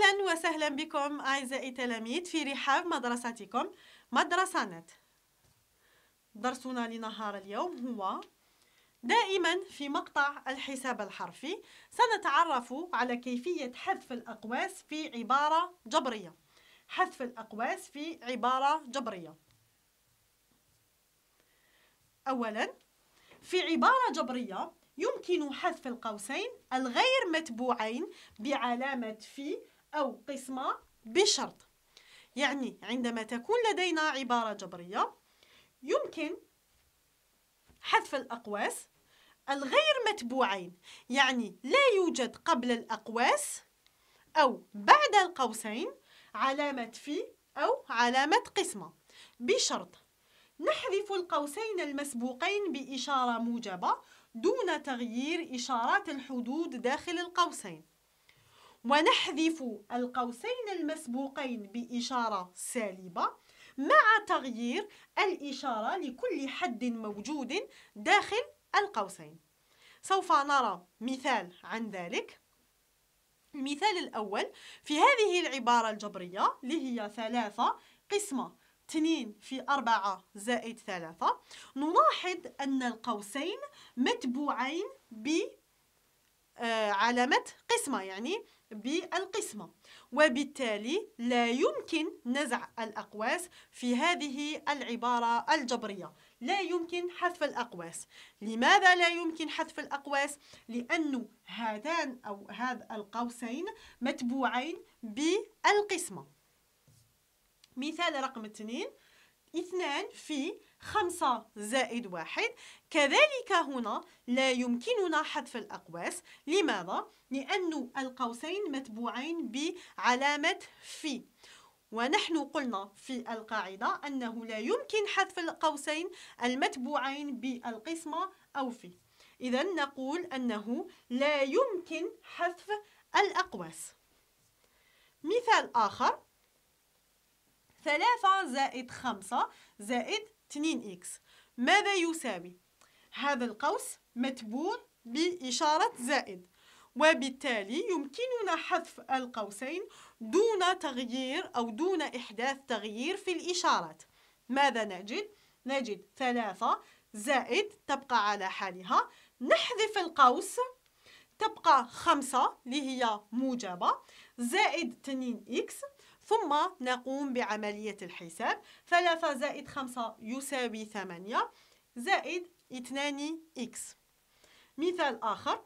أهلا وسهلا بكم أعزائي التلاميذ في رحاب مدرستكم مدرسة درسنا لنهار اليوم هو دائما في مقطع الحساب الحرفي. سنتعرف على كيفية حذف الأقواس في عبارة جبرية. حذف الأقواس في عبارة جبرية. أولا في عبارة جبرية يمكن حذف القوسين الغير متبوعين بعلامة في أو قسمة بشرط. يعني عندما تكون لدينا عبارة جبرية يمكن حذف الأقواس الغير متبوعين. يعني لا يوجد قبل الأقواس أو بعد القوسين علامة في أو علامة قسمة. بشرط نحذف القوسين المسبوقين بإشارة موجبة دون تغيير إشارات الحدود داخل القوسين. ونحذف القوسين المسبوقين بإشارة سالبة مع تغيير الإشارة لكل حد موجود داخل القوسين. سوف نرى مثال عن ذلك. المثال الأول في هذه العبارة الجبرية اللي هي ثلاثة قسمة 2 في 4 زائد 3 نلاحظ أن القوسين متبوعين بعلامة آه، قسمة يعني بالقسمة. وبالتالي لا يمكن نزع الأقواس في هذه العبارة الجبرية. لا يمكن حذف الأقواس. لماذا لا يمكن حذف الأقواس؟ لأن هذان أو هذا القوسين متبوعين بالقسمة. مثال رقم اثنين اثنان في خمسة زائد واحد. كذلك هنا لا يمكننا حذف الأقواس. لماذا؟ لأن القوسين متبوعين بعلامة في ونحن قلنا في القاعدة أنه لا يمكن حذف القوسين المتبوعين بالقسمة أو في إذا نقول أنه لا يمكن حذف الأقواس. مثال آخر. ثلاثة زائد خمسة زائد 2 إكس ماذا يساوي؟ هذا القوس متبوع بإشارة زائد وبالتالي يمكننا حذف القوسين دون تغيير أو دون إحداث تغيير في الإشارات ماذا نجد؟ نجد ثلاثة زائد تبقى على حالها نحذف القوس تبقى خمسة اللي هي موجبة زائد 2 إكس ثم نقوم بعملية الحساب. ثلاثة زائد خمسة يساوي ثمانية زائد اثنان إكس. مثال آخر.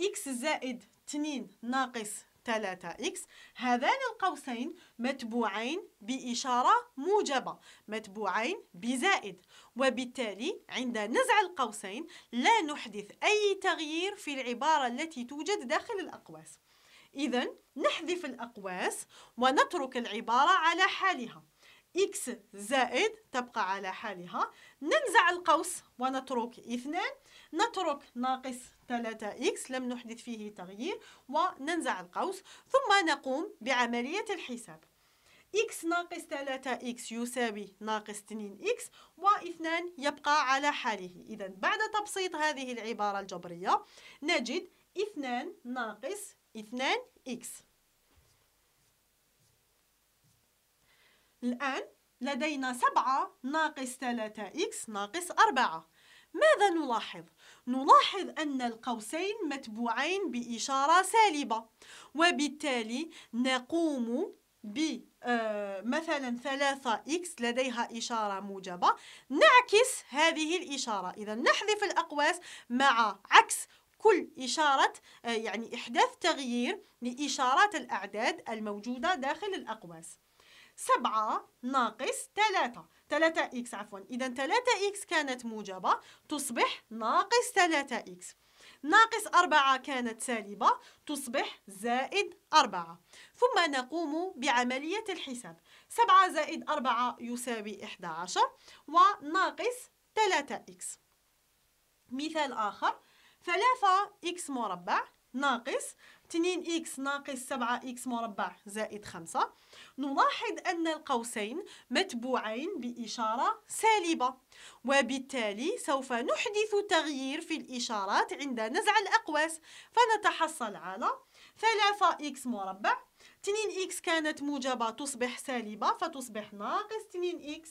إكس زائد 2 ناقص 3 إكس. هذان القوسين متبوعين بإشارة موجبة متبوعين بزائد. وبالتالي عند نزع القوسين لا نحدث أي تغيير في العبارة التي توجد داخل الأقواس. إذا نحذف الأقواس ونترك العبارة على حالها. x زائد تبقى على حالها. ننزع القوس ونترك اثنان نترك ناقص 3x لم نحدث فيه تغيير وننزع القوس. ثم نقوم بعملية الحساب. x ناقص 3x يساوي ناقص 2x و2 يبقى على حاله. إذا بعد تبسيط هذه العبارة الجبرية نجد 2 ناقص 2x الآن لدينا 7 ناقص 3x ناقص 4 ماذا نلاحظ؟ نلاحظ أن القوسين متبوعين بإشارة سالبة وبالتالي نقوم ب آه، مثلا 3x لديها إشارة موجبة نعكس هذه الإشارة. إذا نحذف الأقواس مع عكس كل إشارة آه، يعني إحداث تغيير لإشارات الأعداد الموجودة داخل الأقواس سبعة ناقص ثلاثة. ثلاثة إكس عفوا. إذا ثلاثة إكس كانت موجبة تصبح ناقص ثلاثة إكس. ناقص أربعة كانت سالبة تصبح زائد أربعة. ثم نقوم بعملية الحساب. سبعة زائد أربعة يساوي إحدى عشر وناقص ثلاثة إكس. مثال آخر. ثلاثة إكس مربع ناقص 2x ناقص 7x مربع زائد 5 نلاحظ أن القوسين متبوعين بإشارة سالبة وبالتالي سوف نحدث تغيير في الإشارات عند نزع الأقواس. فنتحصل على ثلاثة إكس مربع اثنين إكس كانت موجبة تصبح سالبة فتصبح ناقص اثنين إكس.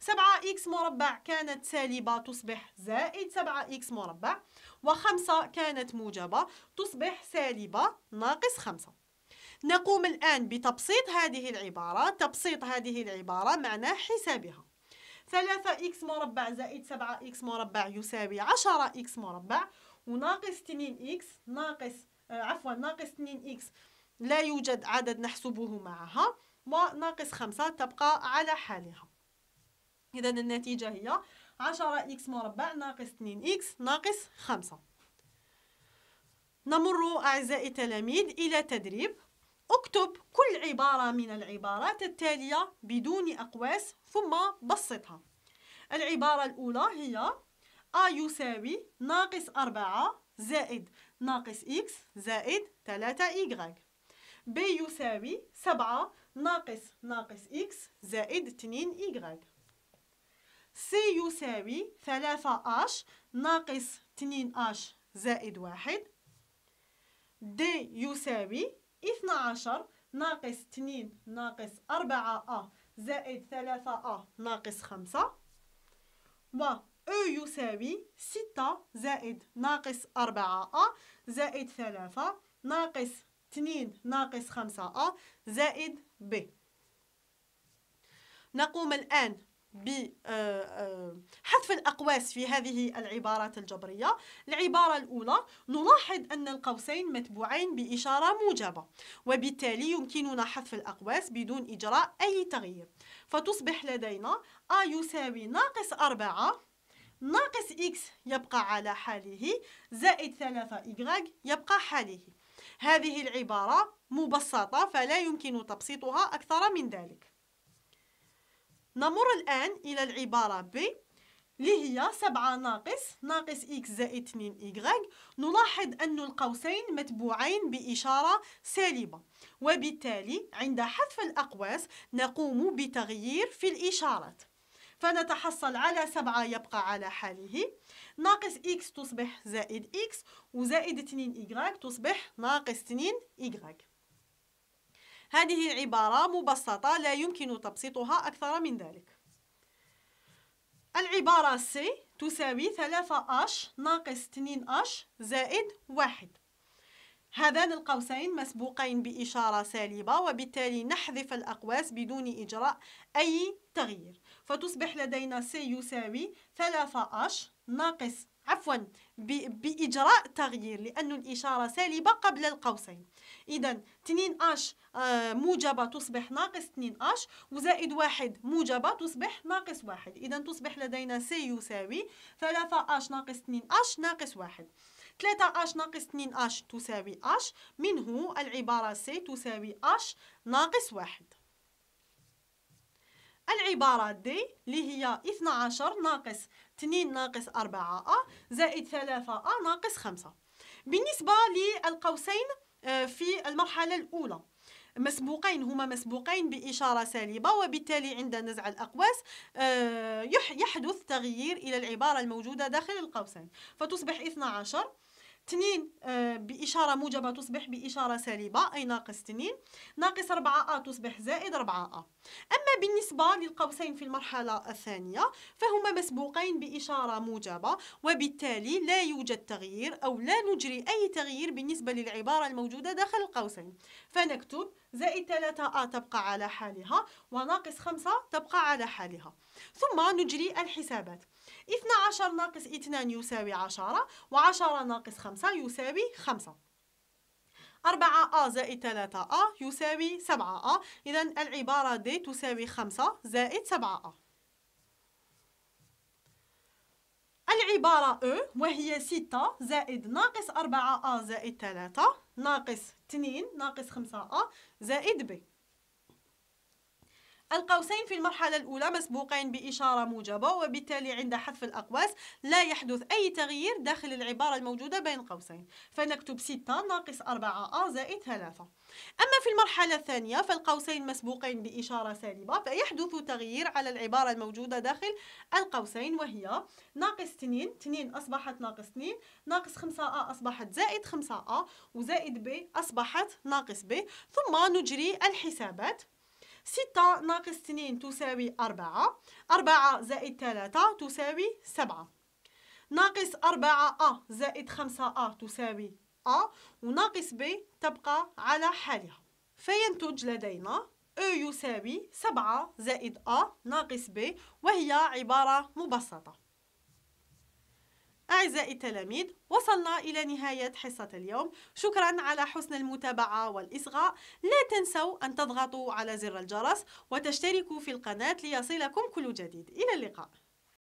سبعة إكس مربع كانت سالبة تصبح زائد سبعة إكس مربع وخمسة كانت موجبة تصبح سالبة ناقص خمسة. نقوم الآن بتبسيط هذه العبارة. تبسيط هذه العبارة معناه حسابها. ثلاثة إكس مربع زائد سبعة إكس مربع يساوي عشرة إكس مربع وناقص اثنين إكس ناقص آه عفوا ناقص اثنين إكس. لا يوجد عدد نحسبه معها وناقص خمسة تبقى على حالها. إذا النتيجة هي عشرة إكس مربع ناقص اثنين إكس ناقص خمسة. نمر أعزائي التلاميذ إلى تدريب. اكتب كل عبارة من العبارات التالية بدون أقواس ثم بسطها. العبارة الأولى هي ا يساوي ناقص أربعة زائد ناقص X زائد 3Y ب يساوي سبعة ناقص ناقص X زائد 2Y سي يساوي 3H ناقص 2H زائد 1 دي يساوي 12 ناقص 2 ناقص 4A آه زائد 3A آه ناقص 5 و E يساوي 6 زائد ناقص 4A آه زائد 3 ناقص 2 ناقص 5A زائد B. نقوم الآن بحذف الأقواس في هذه العبارات الجبرية. العبارة الأولى نلاحظ أن القوسين متبوعين بإشارة موجبة وبالتالي يمكننا حذف الأقواس بدون إجراء أي تغيير. فتصبح لدينا A يساوي ناقص أربعة ناقص x يبقى على حاله زائد ثلاثة إيغغ يبقى حاله. هذه العبارة مبسطة فلا يمكن تبسيطها أكثر من ذلك. نمر الآن إلى العبارة ب اللي هي سبعة ناقص ناقص إكس زائد 2 إيغغ نلاحظ أن القوسين متبوعين بإشارة سالبة. وبالتالي عند حذف الأقواس نقوم بتغيير في الإشارات. فنتحصل على سبعة يبقى على حاله. ناقص إكس تصبح زائد إكس وزائد 2 إيغغ تصبح ناقص 2 إيغغ هذه العبارة مبسطة لا يمكن تبسيطها أكثر من ذلك. العبارة C تساوي 3 h ناقص 2 h زائد 1 هذان القوسين مسبوقين بإشارة سالبة وبالتالي نحذف الأقواس بدون إجراء أي تغيير. فتصبح لدينا C يساوي 3 h ناقص عفوا بإجراء تغيير لأن الإشارة سالبة قبل القوسين. إذا 2 أش آه، موجبة تصبح ناقص 2 أش وزائد واحد موجبة تصبح ناقص واحد. إذا تصبح لدينا سي يساوي 3 أش ناقص 2 أش ناقص واحد. 3 أش ناقص 2 أش تساوي أش منه العبارة سي تساوي أش ناقص واحد. العبارة دي اللي هي 12 ناقص 2 ناقص 4 أ زائد 3 أ ناقص 5 بالنسبة للقوسين آه، في المرحلة الأولى. مسبوقين هما مسبوقين بإشارة سالبة وبالتالي عند نزع الأقواس آه، يحدث تغيير إلى العبارة الموجودة داخل القوسين. فتصبح 12 2 آه، بإشارة موجبة تصبح بإشارة سالبة أي ناقص 2 ناقص 4 أ تصبح زائد 4 أ. أما بالنسبة للقوسين في المرحلة الثانية فهما مسبوقين بإشارة موجبة وبالتالي لا يوجد تغيير أو لا نجري أي تغيير بالنسبة للعبارة الموجودة داخل القوسين. فنكتب زائد 3 أ تبقى على حالها وناقص 5 تبقى على حالها. ثم نجري الحسابات. 12 ناقص 2 يساوي 10 و10 ناقص 5 يساوي 5 4 أ زائد 3 أ يساوي 7 أ. إذا العبارة دي تساوي 5 زائد 7 أ. العبارة أ وهي 6 زائد ناقص 4 أ زائد 3 ناقص 2 ناقص 5 أ زائد ب. القوسين في المرحلة الأولى مسبوقين بإشارة موجبة وبالتالي عند حذف الأقواس لا يحدث أي تغيير داخل العبارة الموجودة بين قوسين. فنكتب 6 ناقص 4 أ زائد 3 أما في المرحلة الثانية فالقوسين مسبوقين بإشارة سالبة فيحدث تغيير على العبارة الموجودة داخل القوسين وهي ناقص 2 2 أصبحت ناقص 2 ناقص 5 أ أصبحت زائد 5 أ وزائد ب أصبحت ناقص ب. ثم نجري الحسابات. ستة ناقص اثنين تساوي أربعة أربعة زائد ثلاثة تساوي سبعة. ناقص أربعة أ زائد خمسة أ تساوي أ وناقص ب تبقى على حالها. فينتج لدينا أ يساوي سبعة زائد أ ناقص ب وهي عبارة مبسطة. أعزائي التلاميذ وصلنا إلى نهاية حصة اليوم. شكرا على حسن المتابعة والإصغاء. لا تنسوا أن تضغطوا على زر الجرس وتشتركوا في القناة ليصلكم كل جديد. إلى اللقاء.